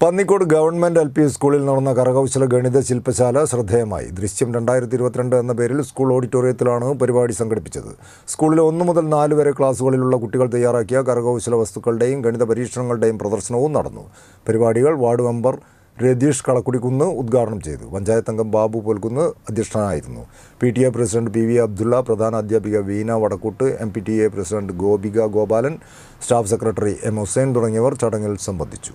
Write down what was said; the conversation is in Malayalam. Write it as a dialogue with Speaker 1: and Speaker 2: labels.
Speaker 1: പന്നിക്കോട് ഗവൺമെന്റ് എൽ പി സ്കൂളിൽ നടന്ന കരകൗശല ഗണിത ശില്പശാല ശ്രദ്ധേയമായി. ദൃശ്യം രണ്ടായിരത്തി ഇരുപത്തിരണ്ട് എന്ന പേരിൽ സ്കൂൾ ഓഡിറ്റോറിയത്തിലാണ് പരിപാടി സംഘടിപ്പിച്ചത്. സ്കൂളിലെ ഒന്നു മുതൽ നാല് വരെ ക്ലാസ്സുകളിലുള്ള കുട്ടികൾ തയ്യാറാക്കിയ കരകൗശല വസ്തുക്കളുടെയും ഗണിത പരീക്ഷണങ്ങളുടെയും പ്രദർശനവും നടന്നു. പരിപാടികൾ വാർഡ് മെമ്പർ രതീഷ് കളക്കുടിക്കുന്ന് ഉദ്ഘാടനം ചെയ്തു. പഞ്ചായത്ത് അംഗം ബാബു പോൽക്കുന്ന് അധ്യക്ഷനായിരുന്നു. P T A president P V Abdulla പ്രധാന അധ്യാപിക Veena Vadakkoot M P T A president Gopika Gopalan staff secretary M Hussain തുടങ്ങിയവർ ചടങ്ങിൽ സംബന്ധിച്ചു.